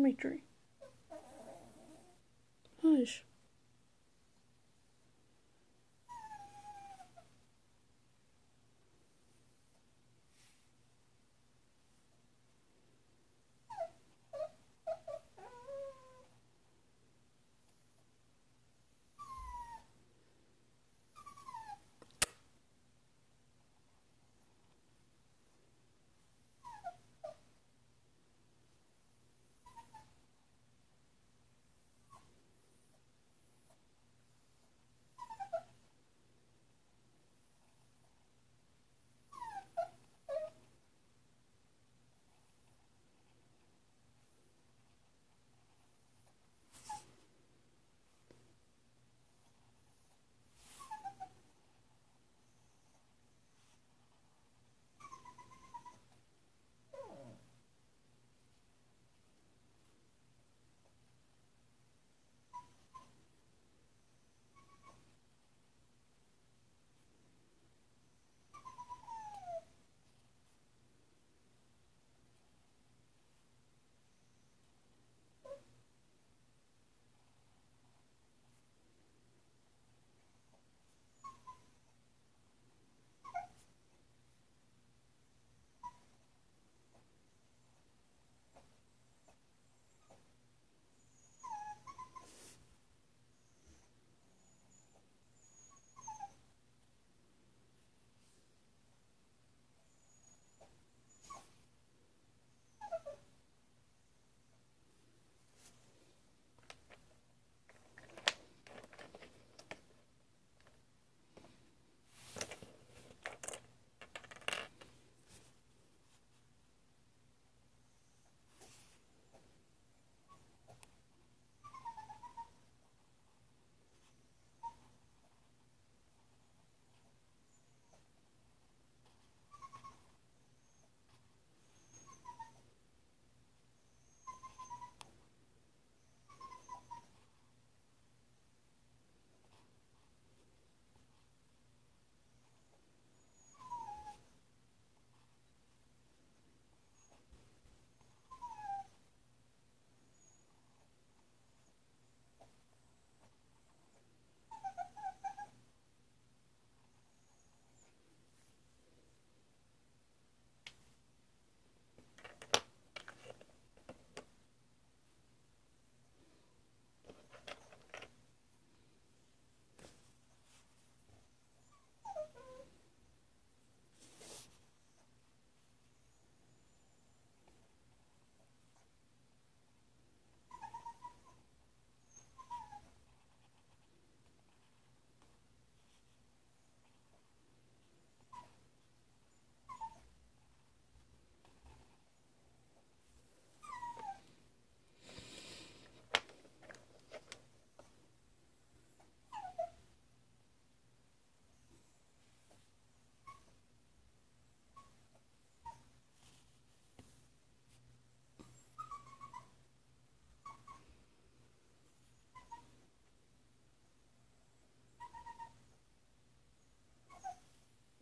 Dimitri. Hush.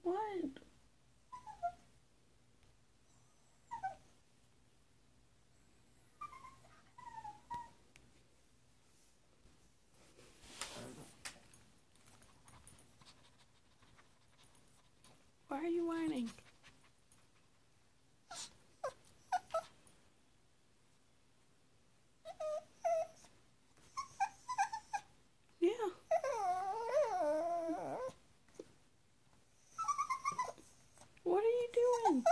What? Why are you whining? Yeah. What are you doing?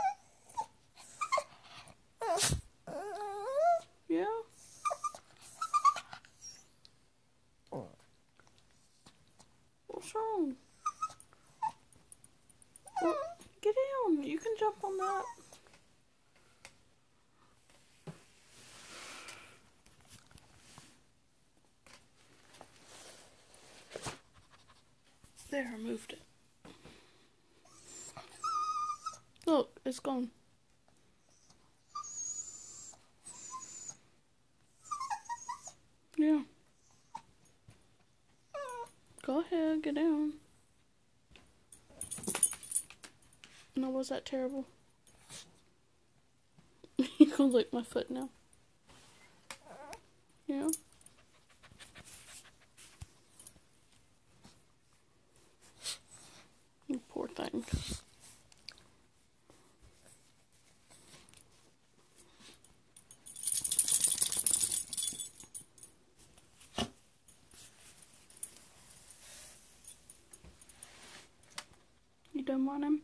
Yeah. What's wrong? Well, get down. You can jump on that. There, I moved it. Look, it's gone. Yeah. Go ahead, get down. No, was that terrible? you gonna lick my foot now? Yeah. You poor thing. You done want him?